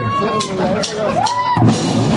そうなの？